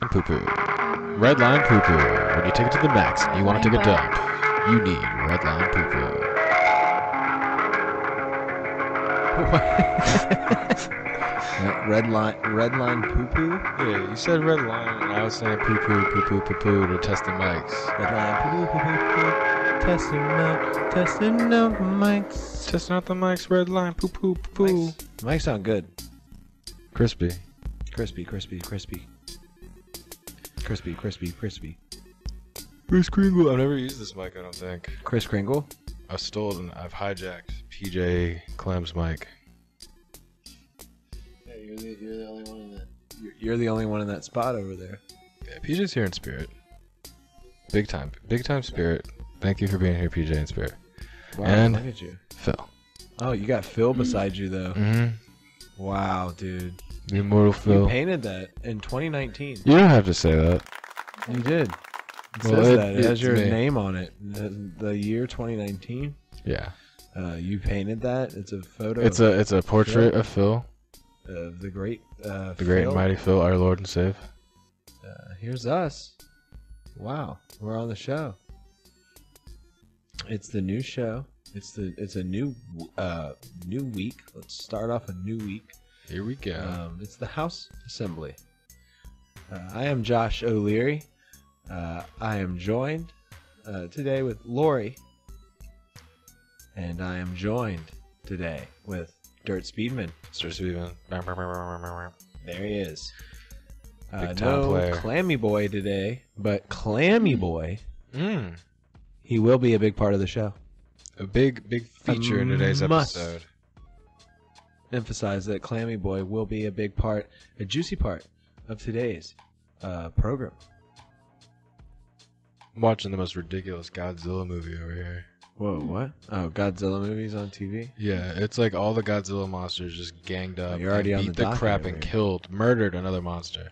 Poo poo. Red line poo poo. When you take it to the max and you want to take a dump, you need red line poo poo. red line, red line poo poo. Yeah, you said red line, and I was saying poo poo poo poo poo poo to test the mics. Red line poo poo poo poo. Testing out, testing out the mics. Testing out the mics, red line poo poo poo poo. Mics, mics sound good. Crispy. Crispy, crispy, crispy. Crispy, crispy, crispy. Chris Kringle. I've never used this mic, I don't think. Chris Kringle. I've stolen, I've hijacked PJ Clams' mic. Yeah, you're the, you're the only one in that. You're, you're the only one in that spot over there. Yeah, PJ's here in spirit. Big time. Big time spirit. Thank you for being here, PJ in spirit. Wow, And- look at you. Phil. Oh, you got Phil beside you though. Mm-hmm. Wow, dude. The immortal Phil. You painted that in 2019. You don't have to say that. You did. It Well, says it- that. It has your me. name on it. The, the year 2019. Yeah. Uh, you painted that. It's a photo. It's a it's a portrait of Phil, of the great. Uh, the great Phil. and mighty Phil, our Lord and Save. Uh, here's us. Wow, we're on the show. It's the new show. It's the it's a new uh new week. Let's start off a new week. Here we go. Um, it's the House Assembly. Uh, I am Josh O'Leary. Uh, I am joined uh, today with Lori, and I am joined today with Dirt Speedman. Mr. Steven. There he is. Uh, Big time no player. Clammy Boy today, but Clammy Boy, Mm. he will be a big part of the show. A big big feature in today's must. episode. Emphasize that Clammy Boy will be a big part, a juicy part of today's uh, program. I'm watching the most ridiculous Godzilla movie over here. Whoa, what? Oh, Godzilla movies on TV? Yeah, it's like all the Godzilla monsters just ganged up. you're already and on beat the the, crap and killed, murdered another monster.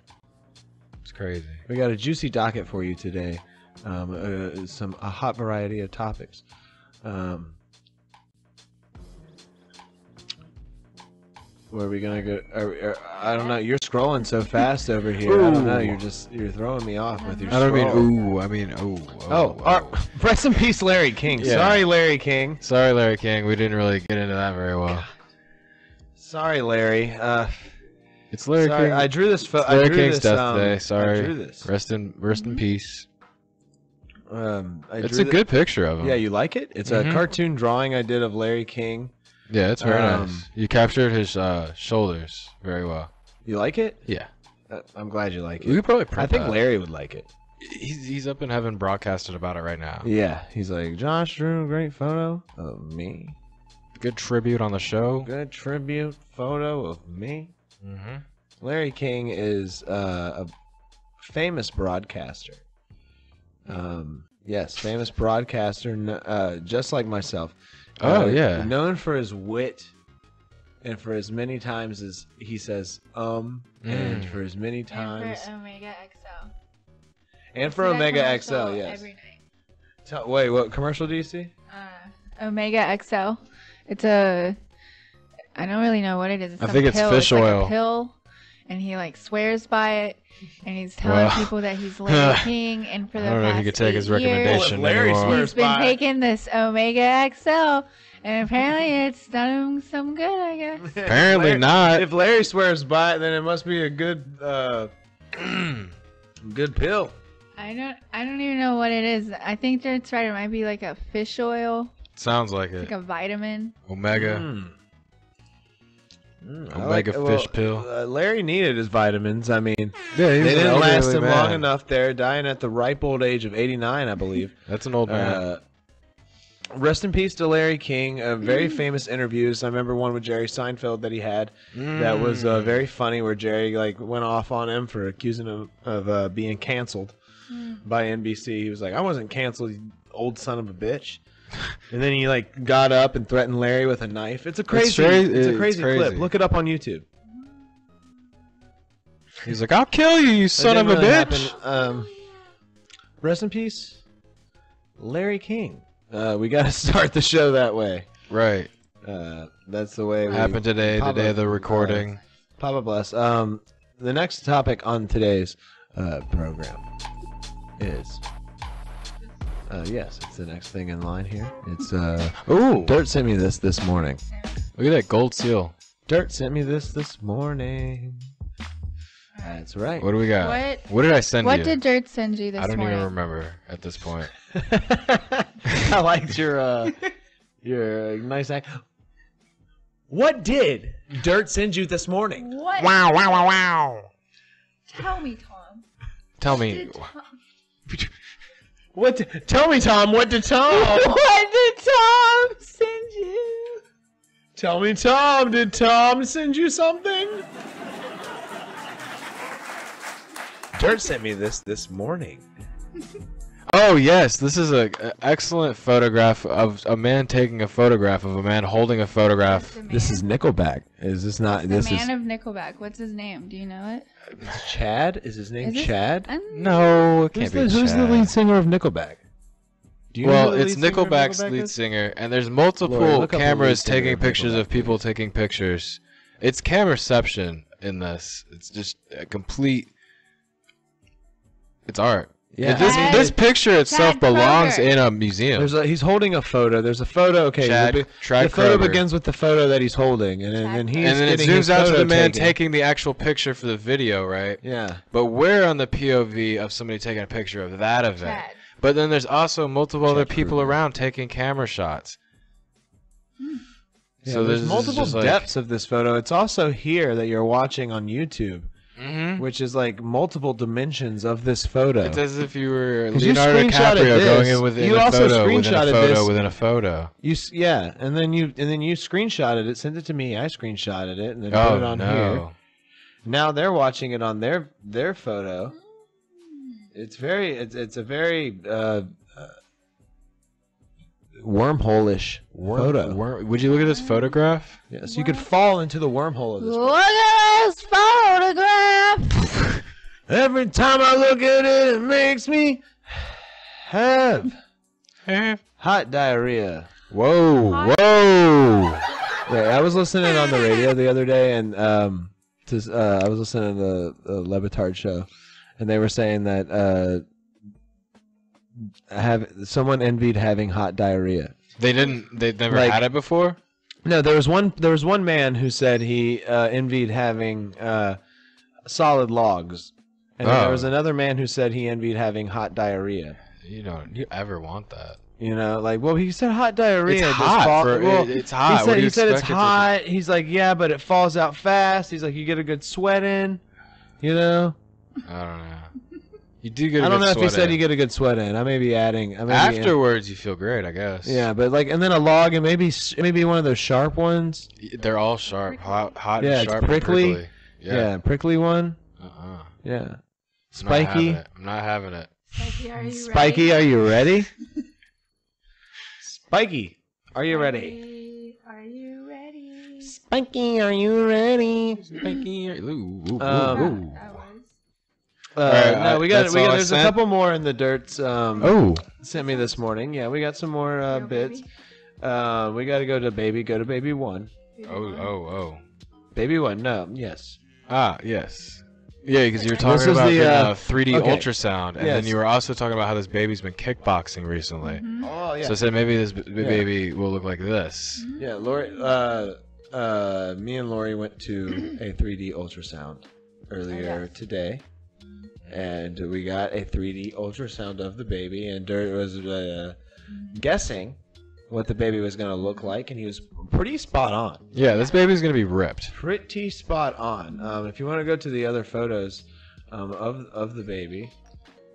It's crazy. We got a juicy docket for you today. Um, uh, some a hot variety of topics. Um, where are we gonna go? Are, are, I don't know. You're scrolling so fast over here. I don't know. You're just you're throwing me off with your. I don't mean ooh. I mean ooh. Oh, our, rest in peace, Larry King. Yeah. Sorry, Larry King. Sorry, Larry King. We didn't really get into that very well. Sorry, Larry. Uh, It's Larry sorry, King. I drew this. Fo- Larry drew King's this, death um, day. Sorry. I drew this. Rest in rest in peace. Um, I It's a good picture of him. Yeah, you like it? It's Mhm. a cartoon drawing I did of Larry King. Yeah, it's very Um, nice. You captured his uh, shoulders very well. You like it? Yeah. Uh, I'm glad you like We it. could probably print I think that. Larry would like it. He's, he's up in heaven broadcasted about it right now. Yeah, he's like, Josh drew a great photo of me. Good tribute on the show. Good tribute photo of me. Mm-hmm. Larry King is uh, a famous broadcaster. Um, yes, famous broadcaster, n- uh, just like myself. Oh, Uh, yeah. known for his wit, and for as many times as he says um, and Mm. for as many times. And times, for Omega XL. and for Omega XL, yes. Every night. Tell- wait, what commercial do you see? Uh, Omega XL. It's a. I don't really know what it is. It's I think it's pill. fish like oil. A pill, and he like swears by it, and he's telling Well, people that he's Larry King, and for the I the don't know if past he could take his eight years, recommendation Larry anymore. swears- He's been by- taking this Omega XL, and apparently it's done him some good. I guess. Apparently Larry- not. If Larry swears by it, then it must be a good, uh, good pill. I don't. I don't even know what it is. I think that's right. It might be like a fish oil, Sounds like like it. Like a vitamin. Omega. Mm. Mm, I Omega fish pill. Uh, Larry needed his vitamins. I mean, Yeah, they didn't last him man. long enough there, dying at the ripe old age of 89, I believe. That's an old man. Uh, rest in peace to Larry King. Uh, very famous interviews. I remember one with Jerry Seinfeld that he had that was uh, Mm. very funny, where Jerry like went off on him for accusing him of uh, being canceled by NBC. He was like, "I wasn't canceled, you old son of a bitch." And then he like got up and threatened Larry with a knife. It's a crazy, stra- it's, a it's crazy, crazy. clip. Look it up on YouTube. He's like, "I'll kill you, you son of a really bitch." Um, rest in peace, Larry King. Uh, we got to start the show that way. Right. Uh, that's the way we Happened today, the Papa- day of the recording. Papa bless. Um, the next topic on today's uh, program is. Uh, yes, it's the next thing in line here. It's uh, Ooh, Dirt sent me this this morning. look at that gold seal. Dirt sent me this this morning. That's right. What do we got? What- What did I send What you? did Dirt send you this I don't morning? even remember at this point. I liked your uh, your uh, nice act. What did Dirt send you this morning? What? Wow! Wow! Wow! Wow! Tell me, Tom. Tell me. Did Tom- What? Did, tell me, Tom. What did Tom? what did Tom send you? tell me, Tom. Did Tom send you something? Dirt sent me this this morning. Oh yes, this is a, a excellent photograph of a man taking a photograph of a man holding a photograph. This is Nickelback. Is this not? the this man is of Nickelback. What's his name? Do you know it? Chad. Is his name Is Chad? No, it Who's, can't the, be. who's the lead singer of Nickelback? Do know Well, who it's lead Nickelback's Nickelback lead singer, and there's multiple Lori, look the cameras taking of pictures Nickelback, of people please. taking pictures. It's cameraception in this. It's just a complete. It's art. Yeah. this Chad- this picture itself Chad belongs Kroeger. in a museum. There's a, he's holding a photo. There's a photo. Okay, Chad- the, be- Chad the photo Kroeger. begins with the photo that he's holding, and then, Chad then Kroeger. he's and then it getting his zooms out to photo the man taken. taking the actual picture for the video, right? Yeah. But we're on the POV of somebody taking a picture of that event. Chad. But then there's also multiple other people Kroeger. around taking camera shots. Hmm. Yeah, So there's this is multiple just like- depths of this photo. It's also here that you're watching on YouTube, Mm-hmm. which is like multiple dimensions of this photo. It's as if you were you Leonardo screenshotted DiCaprio going in within You a also photo, within a photo, this. within a photo. You yeah, and then you and then you screenshotted it, sent it to me. I screenshotted it and then put Oh it on here. no! Now they're watching it on their their photo. It's very it's it's a very uh, wormhole-ish photo. Worm- would you look at this photograph? Yes, you could fall into the wormhole of this. Look at this photograph. Every time I look at it, it makes me have hot diarrhea. Whoa! Hot- Whoa! Yeah, I was listening on the radio the other day, and um, to, uh, I was listening to the, the Le Batard show, and they were saying that uh, have someone envied having hot diarrhea. They didn't. They've never Like- had it before. No, there was one. There was one man who said he uh, envied having uh, solid logs, and then Oh. there was another man who said he envied having hot diarrhea. You don't. You ever want that? You know, like, well, he said hot diarrhea. It's just hot fall- for- well, it- it's hot. He What said, do you he said it's expect it to- hot. He's like, yeah, but it falls out fast. He's like, you get a good sweat in. You know, I don't know. You do get. I I don't know if he said you get a good sweat in. I may be adding. I may be- Afterwards, you feel great, I guess. yeah, but like, and then a log, and maybe maybe one of those sharp ones. They're all sharp, hot, hot Yeah, and it's sharp, and prickly. prickly. Yeah, Yeah. prickly one. Uh-uh. Yeah, I'm not spiky. having it. I'm not having it. Spiky, are you ready? Spiky, ready? are you ready? Spiky, are you ready? Spiky, Are you ready? Spiky, are you ready? Spiky. Ooh, ooh, ooh, Um, ooh. That was. Uh, Alright, no, we got, we got I there's a couple more in the dirt. Um, Oh. sent me this morning. Yeah, we got some more uh, Yo, bits. Uh, we got to go to baby. Go to baby one. Baby Oh, one. oh, oh. Baby one. No, yes. Ah, yes. Yeah, because you were talking is about the, uh, a 3D okay. ultrasound, and Yes. then you were also talking about how this baby's been kickboxing recently. Mhm. Oh yeah. So I said maybe this b- baby will look like this. yeah, Lori. Uh, uh, me and Lori went to a 3D ultrasound earlier yes. today, and we got a 3D ultrasound of the baby, and Dirt was uh, guessing what the baby was going to look like, and he was pretty spot on. Yeah, this baby's gonna be ripped. pretty spot on. Um, if you want to go to the other photos um, of of the baby,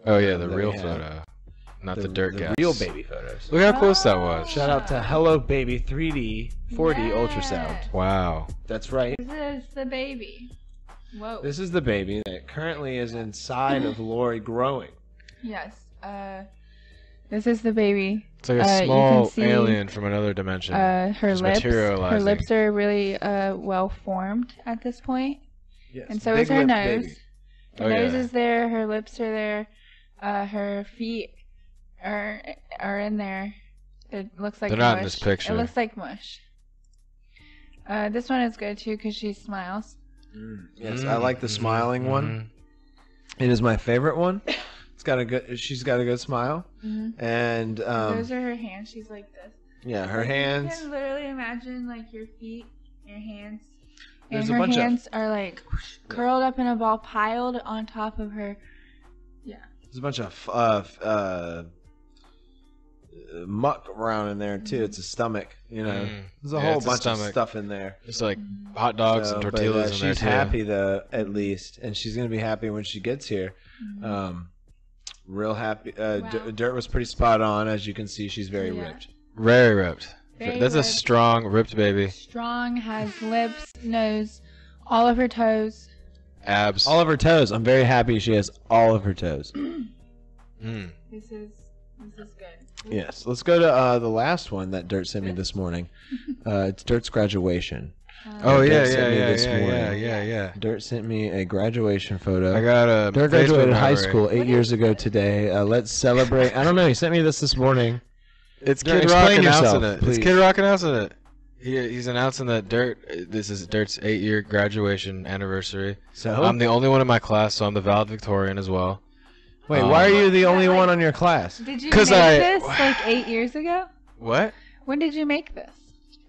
Oh yeah, the real photo, not the, dirt guess. real baby photos. Look how close that was. Shout out to Hello Baby 3D 4D Yes. ultrasound. Wow. That's right. This is the baby. Whoa. This is the baby that currently is inside of Lori growing. yes. Uh, this is the baby. It's like a Uh, small see, alien from another dimension. Uh, her lips. Her lips are really uh well formed at this point, Yes. and so big is her nose. baby. Her Oh, nose yeah. is there. Her lips are there. Uh, her feet are are in there. It looks like They're not mush. in this picture. It looks like mush. Uh, this one is good too because she smiles. Yes, I like the smiling one. It is my favorite one. It's got a good. She's got a good smile, Mhm. and um, Those are her hands. She's like this. yeah, her Like, hands. You can literally imagine like your feet, your hands, There's and a her bunch of- hands are like curled up in a ball, piled on top of her. Yeah. There's a bunch of f- f- uh, uh, muck around in there too. It's a stomach, you know. Mm. There's a Yeah, whole it's a bunch of stuff in there. It's like hot dogs So, and but, tortillas uh, in there she's too. happy though, at least, and she's gonna be happy when she gets here. Mhm. Um, real happy. Uh, D- Dirt was pretty spot on, as you can see. She's very Yeah. ripped. Very ripped. Very That's a strong ripped baby. Strong, has lips, nose, all of her toes. Abs. All of her toes. I'm very happy she has all of her toes. Mm. This is this is good. Yes. Let's go to uh, the last one that Dirt sent me this morning. Uh, it's Dirt's graduation. Um, Oh Dirt yeah, sent yeah, me yeah, this yeah, yeah, morning. yeah, yeah. Dirt sent me a graduation photo. I got a. Dirt Facebook graduated high memory. school eight years ago today. Uh, let's celebrate. I don't know. He sent me this this morning. It's Dirt, Kid Rock explain announcing yourself, it. please. It's Kid Rock announcing it. He, he's announcing that Dirt. This is Dirt's eight-year graduation anniversary. So I'm the only one in my class, so I'm the valedictorian as well. Wait. um, why are you the only Like- one on your class? Did you 'Cause make I- this like eight years ago? What? When did you make this?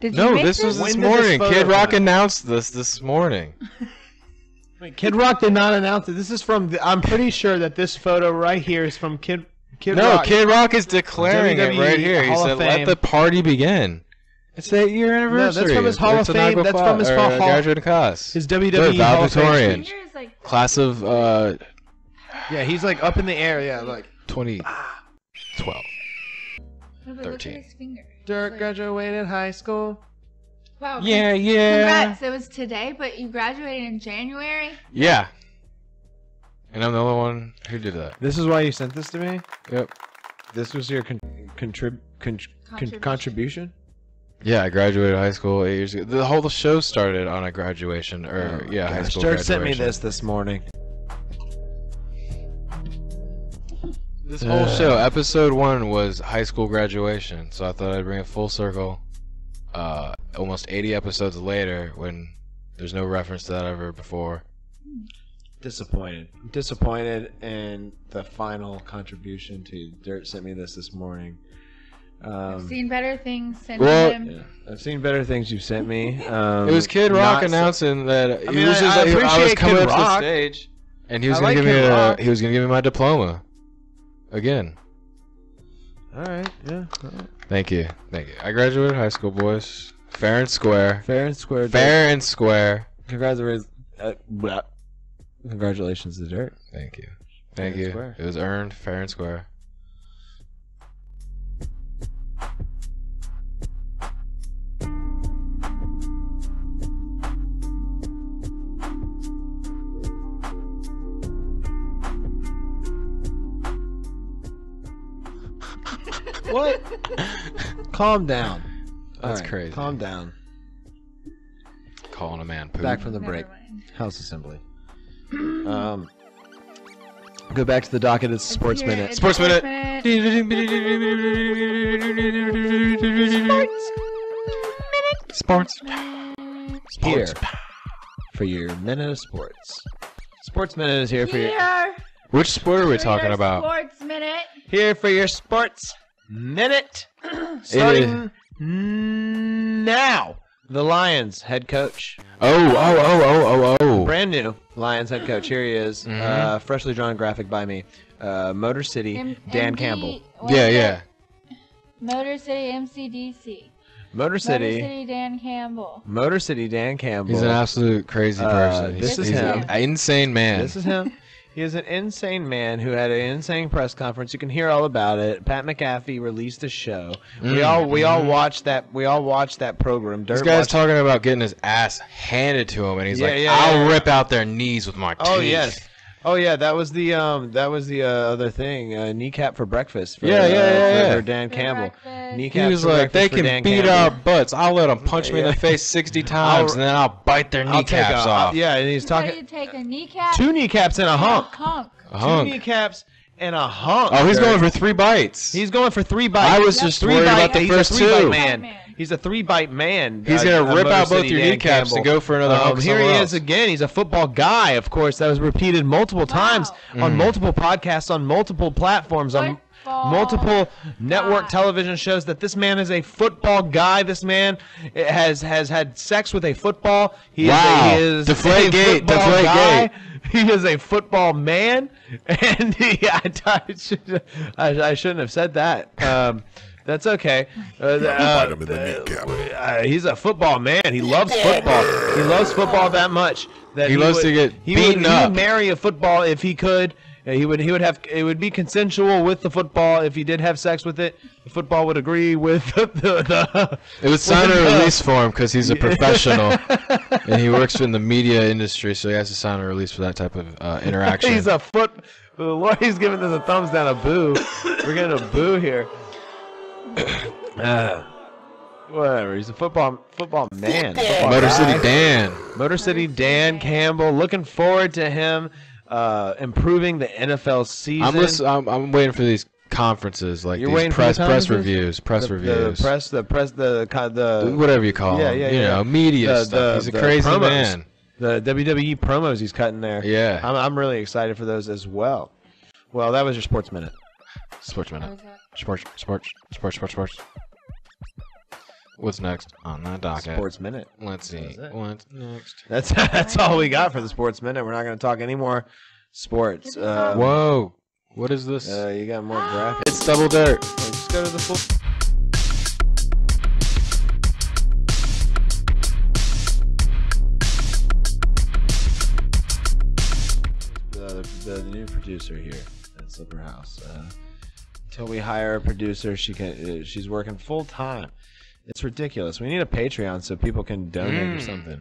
Did you No, make this was When this did this morning. photo Kid Rock out? announced this this morning. Wait, Kid Rock did not announce it. This is from. The, I'm pretty sure that this photo right here is from Kid. Kid no, Rock. Kid Rock is declaring it WWE right here. He Hall said, of "Let Fame. the party begin." It's the eight-year anniversary. That's from his Hall of It's an Fame. That's from his or, Hall- graduating class. His WWE Hall of Fame valedictorian. speech. Finger is like Class of uh, Yeah, he's like up in the air. Yeah, like 2012. no, but 13. Look at his finger. Dirt Like- graduated high school. Wow. Yeah, yeah. Congrats! It was today, but you graduated in January. Yeah. And I'm the only one who did that. This is why you sent this to me. Yep. This was your con- contrib- con- con- Contribution. contribution. Yeah, I graduated high school eight years ago. The whole show started on a graduation, or oh yeah, high school Dirt graduation. sent me this this morning. This whole show, episode one was high school graduation, so I thought I'd bring it full circle. Uh, almost 80 episodes later, when there's no reference to that ever before. Disappointed. Disappointed in the final contribution to Dirt sent me this this morning. I've Um, seen better things since Well- him. yeah, I've seen better things you've sent me. Um, it was Kid Rock not so- announcing that he mean, was I- just I like, I was appreciate coming Kid up to the Rock. stage, and he was I gonna like give me Kid a, Rock. he was gonna give me my diploma. Again. All right, yeah. all right. Thank you, thank you. I graduated high school, boys. Fair and square. Fair and square. Fair and square. Congratulations. Uh. Congratulations to Dirt. Thank you. Thank Fair you. It was earned, fair and square. What? Calm down. That's All right, crazy. Calm down. Calling a man poop. Back from the Never break. mind. House Assembly. Um, go back to the docket. It's It's Sports here, Minute. it's Sports Minute. Sports. Here for your minute of sports. Sports Minute is here for your Here Which sport are we talking about? Sports minute. here for your sports minute. Starting now. The Lions head coach, Oh, oh, oh, oh, oh, oh. brand new Lions head coach. Here he is, Mhm. uh, freshly drawn graphic by me. Uh, Motor City, M- Dan MD Campbell. what Yeah, yeah. Motor City MCDC. Motor Motor City, City Dan Campbell. Motor City, Dan Campbell. He's an absolute crazy Uh, person. this he's, is he's him. an insane man. This is him. He is an insane man who had an insane press conference. You can hear all about it. Pat McAfee released a show. We Mm. all we all watched that. We all watched that program. Dirt this guy's watched- talking about getting his ass handed to him, and he's Yeah, like, yeah, "I'll yeah. rip out their knees with my Oh teeth." yes. Oh yeah, that was the um that was the uh, other thing. Uh, kneecap for breakfast. For, Yeah, yeah, uh, yeah, for, yeah. for Dan For Campbell. breakfast. Kneecap He was for like, "They can Dan beat Campbell." our butts. I'll let them punch me in the face sixty times, I'll- and then I'll bite their I'll kneecaps a, off." Yeah, and he's talking you take a kneecap? two kneecaps and a hump. Hunk. A Two kneecaps and a hump. Oh, he's going for three bites. He's going for three bites. I was just Three worried bite- about the he's a first three bite two. man. Man. He's a three bite man. He's uh, gonna rip out both City your Dan kneecaps to go for another Um, hunk here he somewhere is again. He's a football guy, of course. That was repeated multiple times on Mm. multiple podcasts, on multiple platforms, on Football multiple network guy. television shows. That this man is a football guy. This man has has had sex with a football. He Wow. is, a, he is a gate, football deflate guy. gate. He is a football man, and he, I, I, should, I, I shouldn't have said that. Um, that's okay. Uh, uh, Bite him in the kneecap. uh, he's a football man. He loves football. He loves football that much that He loves would- to get he beaten would, He would marry a football if he could. Uh, He would. He would have. It would be consensual with the football. If he did have sex with it, the football would agree with the. the, the It would sign a Well, release for him because he's a professional and he works in the media industry, so he has to sign a release for that type of uh, interaction. He's a foot. Lori's giving this a thumbs down, a boo. We're getting a boo here. Uh, whatever. He's a football football man. football Motor guy. City Dan. Motor City Dan Campbell. Looking forward to him uh, improving the NFL season. I'm, listen, I'm I'm waiting for these conferences, like You're these press the press reviews, press the, reviews, The press, the press, the the whatever you call Yeah, them. yeah, you yeah. know, media The- stuff. the- he's a crazy promos. man. the WWE promos he's cutting there. Yeah. I'm, I'm really excited for those as well. Well, that was your sports minute. Sports minute. Okay. Sports, sports, sports, sports, sports. What's next on that docket? Sports minute. Let's see. What's next? That's that's all we got for the sports minute. We're not going to talk any more sports. Uh. Whoa. What is this? Uh, you got more graphics. it's double dirt. Let's go to the full. The, the new producer here at Slipper House. Uh, until we hire a producer, she can. Uh, she's working full time. It's ridiculous. We need a Patreon so people can donate or Mm. something.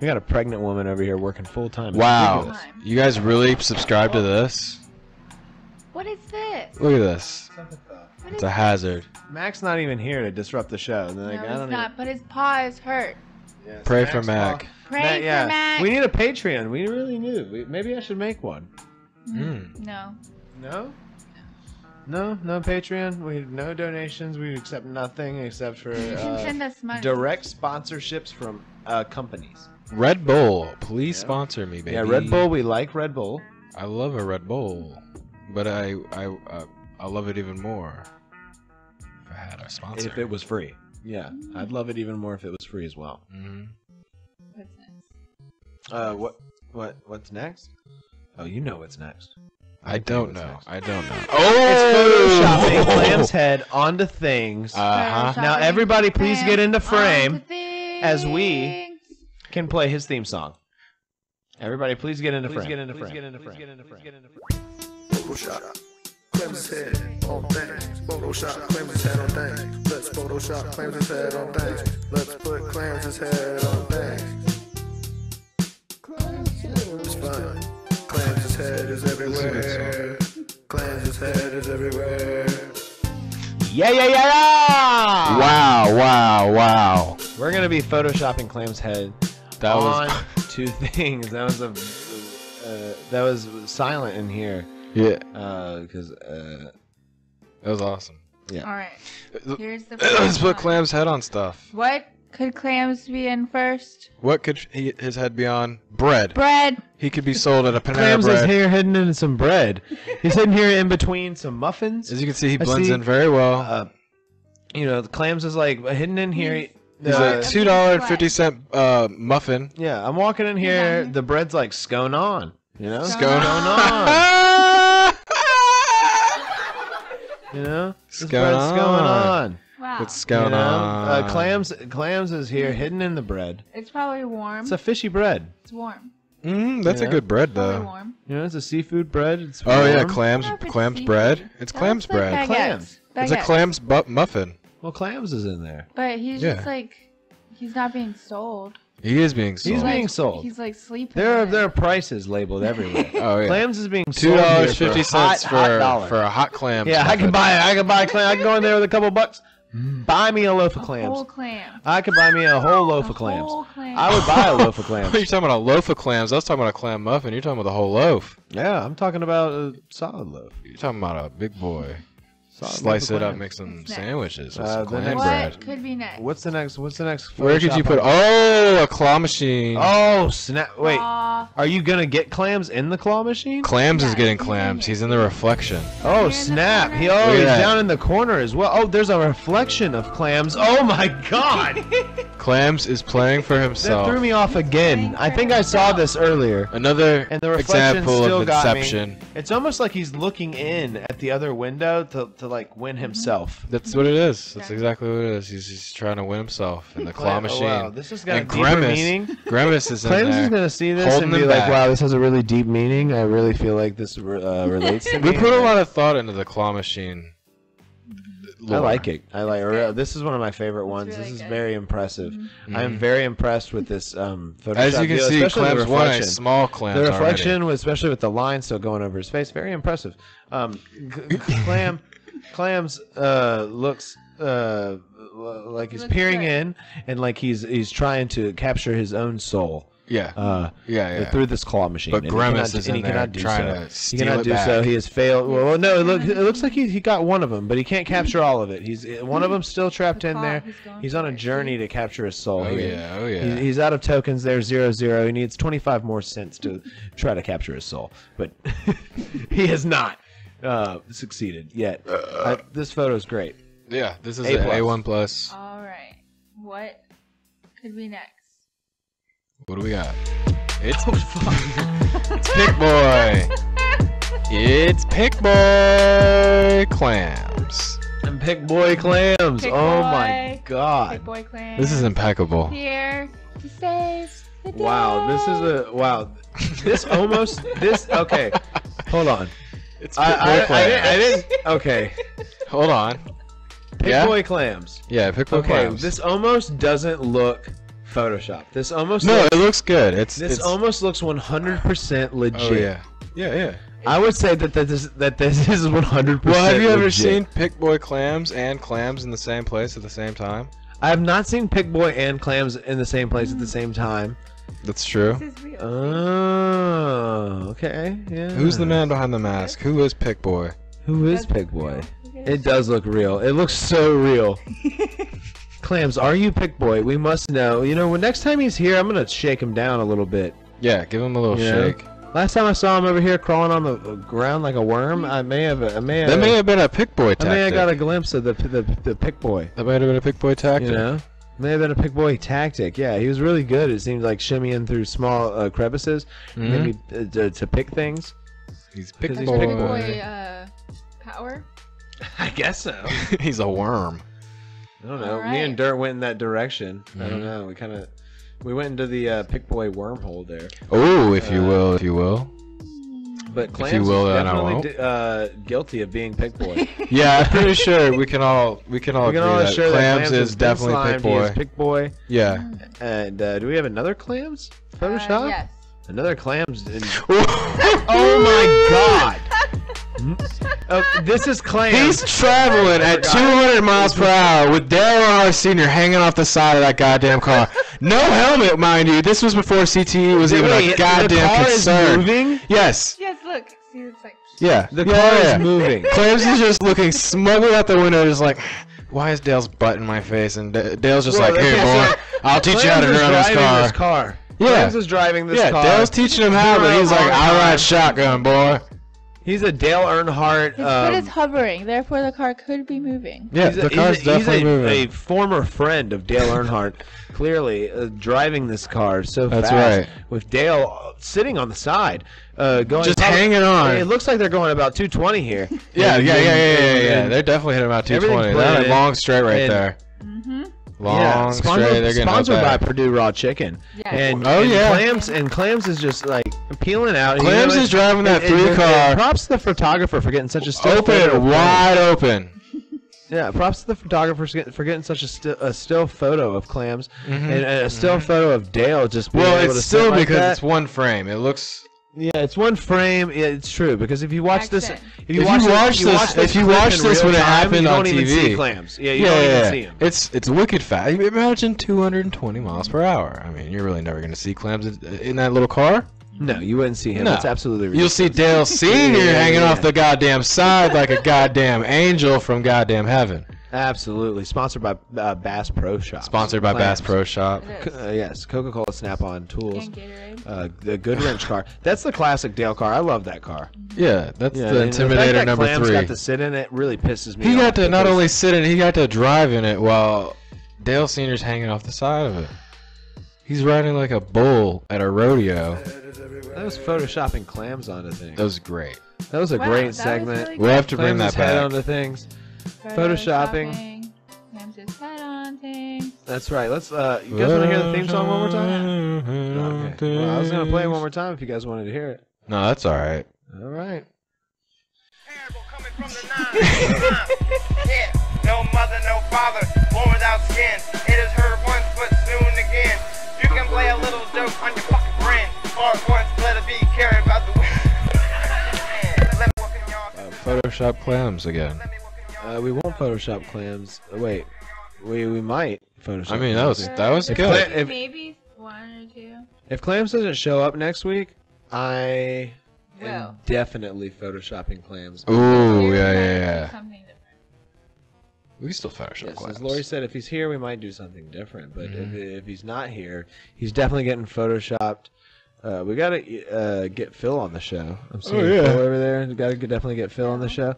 We got a pregnant woman over here working full time. Wow. You guys really subscribe to this? What is this? Look at this. What It's a hazard. Mac's not even here to disrupt the show. And then, No, like, I don't not. But his paw is hurt. Even, Yes, Pray for Mac's Mac. fault. Pray Mac, for yeah. Mac. We need a Patreon. We really do. We, maybe I should make one. Mm. No. No. No, no Patreon. We no donations. We accept nothing except for You can uh, send us money. direct sponsorships from uh, companies. Red Bull, please Yeah. sponsor me, baby. Yeah, Red Bull. We like Red Bull. I love a Red Bull, but I I uh, I love it even more if I had a sponsor. If it was free. Yeah, I'd love it even more if it was free as well. Mhm. What's next? Uh, what what what's next? Oh, you know what's next. I tell don't know. next. I don't know. Oh! It's photoshopping Oh! Clam's head onto things. Uh huh. Now, everybody please get into frame as we- Can play his theme song. Everybody, please get into Please frame. get into Please frame. get into Please frame. get into frame. Photoshop. Clams' head on things. Photoshop Clams' head on things. Let's Photoshop Clams' head on things. Let's put Clams' head on things. It's fun. Clams' head is everywhere. Yeah, yeah, yeah, yeah! Wow! Wow! Wow! We're gonna be photoshopping Clam's head That on was two things. That was a uh, that was silent in here yeah. because uh, That was awesome. Yeah. All right. Here's the Let's put. Clam's head on stuff. What could clams be in first? What could he, his head be on? Bread. Bread. He could be sold at a Panera Clams is Bread. here hidden in some bread. He's hidden here in between some muffins. As you can see, he I blends see. in very well. Uh, you know, the clams is like hidden in here. He's Uh, a two dollar and fifty cent uh, muffin. yeah, I'm walking in here. The bread's like scone on. You know, Scone on. You know, this Scone bread's on. going on. Wow. What's It's, You going know? on? Uh, clams, clams is here, hidden in the bread. It's probably warm. It's a fishy bread. It's warm. Mm, that's Yeah. a good bread Probably though. warm. You know, it's a seafood bread. It's Oh yeah, clams, I don't know if it's clams seafood. bread. It's That clams looks like bread. baguettes. Clams. It's a clams bu- muffin. Well, clams is in there. But he's Yeah. just like, he's not being sold. He is being sold. He's like, being sold. He's like sleeping. There are there are prices labeled everywhere. Oh yeah. Clams is being Two sold here dollars for fifty a hot, cents hot for for a hot clam. Yeah, I can buy. it. I can buy a clam. I can go in there with a couple bucks. Mm. Buy me a loaf of a clams. whole clam. I could buy me a whole loaf A of clams. whole clam. I would buy a loaf of clams. You're talking about? A loaf of clams? I was talking about a clam muffin. You're talking about the whole loaf. Yeah, I'm talking about a solid loaf. You're talking about a big boy. Solid slice it up, make some What's sandwiches with Uh, some the clam next- what could be next? What's the next? What's the next? Where could you put? item? Oh, a claw machine. Oh snap! Wait, Aw. are you gonna get clams in the claw machine? Clams is Yeah, getting he's in clams. here. He's in the reflection. Oh Here in the snap! corner. He oh Look at he's that. down in the corner as well. Oh, there's a reflection of clams. Oh my god! Clams is playing for himself. that himself. threw me off again. I think I saw this earlier. Another And the reflection example still of got me. inception. It's almost like he's looking in at the other window to, to like win himself. That's what it is. That's Yeah. exactly what it is. He's, he's trying to win himself in the claw machine. Oh, machine. wow, this has got and a deeper Grimace, meaning. Grimace is in Clams there. is gonna see this and be like, back. "Wow, this has a really deep meaning. I really feel like this uh, relates to me." We put a lot of thought into the claw machine. I like it. I like. good. This is one of my favorite ones. really this is good. very impressive. Mhm. I am Mhm. very impressed with this um, Photoshop. As you can deal, see, especially the clams a small clams The reflection, with, especially with the line still going over his face, very impressive. Um, c- clam, clams uh, looks uh, like he's Looks peering good. in and like he's he's trying to capture his own soul Yeah, uh, yeah, yeah. through this claw machine. But And he Grimace cannot- is and in he there cannot do trying so. to He steal cannot it do back. so. He has failed. Well, no, it, look, it looks like he, he got one of them, but he can't capture all of it. He's one of them still trapped The in there. he's He's on a journey see? to capture his soul. oh here. yeah, oh He- yeah. He's out of tokens there, zero zero. He needs 25 more cents to try to capture his soul, but he has not uh, succeeded yet. I, this photo is great. yeah, this is A a plus. A one plus. All right. What could be next? What do we got? It's it's Pick Boy. It's Pick Boy clams. And Pick Boy clams. Pick oh Boy. my god! Big boy clan. This is impeccable. here to save the day. Wow, this is a wow. This almost this okay. Hold on. It's I, I, I, clams. didn't, I didn't. Okay. Hold on. Pick Yeah? Boy clams. Yeah, Pick Boy Okay, clams. this almost doesn't look Photoshop. This almost no, looks, it looks good. It's this it's, almost looks 100% legit. Oh yeah, yeah, yeah. I would say that that this, that this is 100%. Well, have you ever seen Pick Boy clams and clams in the same place at the same time? I have not seen Pick Boy and clams in the same place at the same time. That's true. This is real. Oh, okay. Yeah. Who's the man behind the mask? Who is Pick Boy? Who is Does Pick Boy? real. Look at It does look real. It looks so real. Clams, are you Pick Boy? We must know. You know, when next time he's here, I'm gonna shake him down a little bit. Yeah, give him a little Yeah. shake. Last time I saw him over here crawling on the uh, ground like a worm, I may have, I may have, That may have been a Pick Boy I may have got a glimpse of the the, the Pick Boy. That might have been a Pick Boy tactic. You know, may have been a Pick Boy tactic. Yeah, he was really good. It seemed like shimmying through small uh, crevices, Mhm. maybe uh, to, to pick things. He's Pick Because he's Boy. Pick Boy. boy uh, power. I guess so. He's a worm. I don't know. All Me and. Dirt went in that direction. I don't Mhm. know. We kind of we went into the uh, Pick Boy wormhole there. Oh, if you Uh, will, if you will. But you Clams will, is then I definitely won't. di- uh, guilty of being Pick Boy. Yeah, I'm pretty sure we can all we can all we can agree all that assure clams, that Clams is has been definitely slimed. Pick He Boy. is Pick Boy. Yeah. And uh, do we have another Clams Photoshop? Uh, yes. Another Clams. In- oh my God! oh, this is Clams. He's traveling at 200 miles per hour with Daryl Earnhardt Sr. hanging off the side of that goddamn car. No helmet, mind you. This was before CTE was even Wait, a goddamn the car concern. is moving. Yes. Yes, look. See, it's like. Yeah. The yeah, car yeah. is moving. Clams is just looking smugly out the window, just like, why is Dale's butt in my face? And D- Dale's just Well, like, here, okay, boy, so I'll teach you how to Clams is run this car. This car. Yeah. Clams is driving this yeah, car. Dale's teaching him how, but he's like, Long I ride shotgun, boy. He's a Dale Earnhardt. His um, foot is hovering, therefore the car could be moving. Yeah, he's the he's a- car's he's definitely a, moving. a former friend of Dale Earnhardt, clearly uh, driving this car so That's fast. right. With Dale uh, sitting on the side, uh, going Just probably- hanging on. It looks like they're going about 220 here. Yeah, And- yeah, yeah, yeah, yeah, and- yeah. They're definitely hitting about 220. They're a long straight right And- there. Mm-hmm. Long yeah, straight. sponsored, They're sponsored by. Perdue Raw Chicken. Yeah. And, Oh, and yeah. clams and clams is just like peeling out. You Clams know, is driving that and- three and- car. and Props to the photographer for getting such a still photo of Open, clams. wide open. Yeah, props to the photographer for getting, such a, sti- a still photo of clams Mhm. and, and a still photo of Dale just being Well, able it's to sit still like because that. it's one frame. It looks. Yeah, it's one frame. Yeah, it's true because if you watch this, Action. if you If watch, you this- watch this- watch this if you watch in this real when it time, happened you on don't even see TV. clams. Yeah, you yeah, don't yeah, even yeah. see them. It's it's wicked fast. Imagine 220 miles per hour. I mean, you're really never gonna see clams in, in that little car. No, you wouldn't see him. No. That's absolutely You'll see Dale Senior Yeah, hanging yeah. off the goddamn side like a goddamn angel from goddamn heaven. Absolutely. Sponsored by uh, Bass Pro Shop. Sponsored by Bass Pro Shop. It Co- uh, yes, Coca-Cola Snap-on tools. And Gatorade. Uh, the good wrench car. That's the classic Dale car. I love that car. Yeah, that's Yeah, the and fact Intimidator that number Clams three. got to sit in it really pisses me He off. got to not because- only sit in, it, he got to drive in it while Dale Senior's hanging off the side of it. He's riding like a bull at a rodeo. that was photoshopping clams onto things. That was great. That was a Wow, that great was segment. really We'll have to bring Clams' that head back. onto things. Photoshopping. Photoshopping. Clams his head on things. That's right. Let's. Uh, you guys want to hear the theme song one more time? Okay. Well, I was gonna play it one more time if you guys wanted to hear it. No, that's all right. All right. Terrible coming from the nine. yeah, no mother, no father, born without skin. It is heard once, but soon again. You can play a little joke on your fucking friend, or once let it be carried by the wind. Let me walk in your Photoshop clams again. Let me walk in your Uh, we won't Photoshop clams. Uh, wait, we we might Photoshop. I mean, that was that was If good. Cla- if- Maybe one or two. if clams doesn't show up next week, I am Will. definitely photoshopping clams. Ooh, We're yeah, yeah, yeah. Something different. We can still Photoshop Yes, clams. as Lori said, if he's here, we might do something different. But if, if he's not here, he's definitely getting photoshopped. Uh, we gotta uh, get Phil on the show. I'm seeing Oh, yeah. Phil over there. We gotta get, definitely get Phil on the show.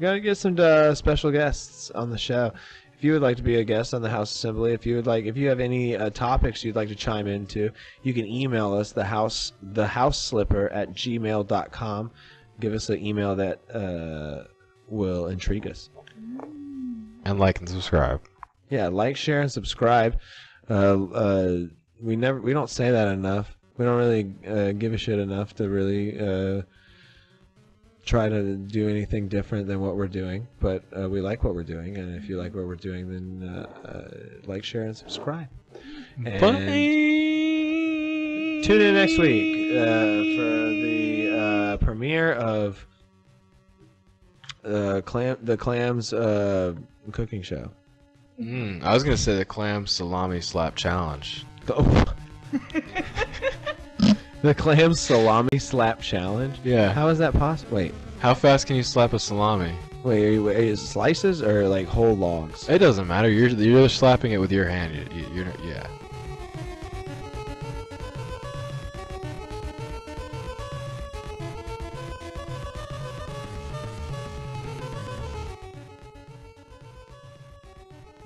Gotta get some uh, special guests on the show. If you would like to be a guest on the House Assembly, if you would like, if you have any uh, topics you'd like to chime into, you can email us the house the house slipper at gmail.com. Give us an email that uh, will intrigue us. and like and subscribe. Yeah, like, share, and subscribe. Uh, uh, we never, we don't say that enough. We don't really uh, give a shit enough to really uh, try to do anything different than what we're doing. But uh, we like what we're doing, and if you like what we're doing, then uh, uh, like, share, and subscribe. And Bye. Tune in next week uh, for the uh, premiere of uh, clam, the clams uh, cooking show. Mm, I was gonna say the clam salami slap challenge. Oh. the clam salami slap challenge. Yeah. How is that possible? Wait, How fast can you slap a salami? wait, are you, are you slices or like whole logs? It doesn't matter. You're you're slapping it with your hand. You, you, you're yeah.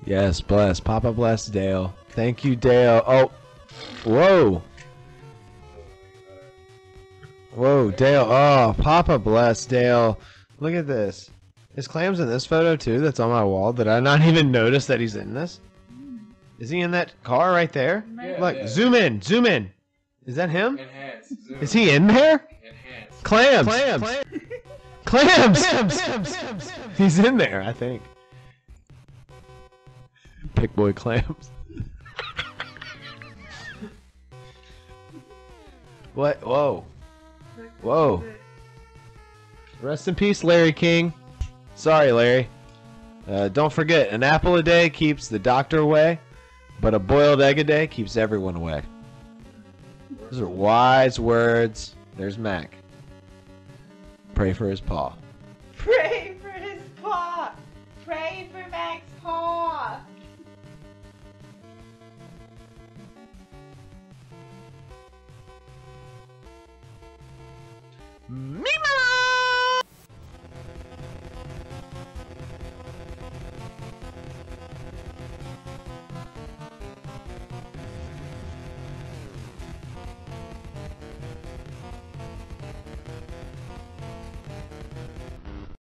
Yes, bless. Papa bless Dale. Thank you, Dale. Oh, whoa. Whoa, Dale. Oh, Papa bless Dale. Look at this. Is Clams in this photo too that's on my wall? Did I not even notice that he's in this? Is he in that car right there? Yeah, Look, zoom in, zoom in. Is that him? Is he in there? Clams. Clams. Clams. He's in there, I think. Pick boy clams. what? Whoa. Whoa. Rest in peace, Larry King. Sorry, Larry. Uh, don't forget, an apple a day keeps the doctor away, but a boiled egg a day keeps everyone away. Those are wise words. There's Mac. Pray for his paw. me.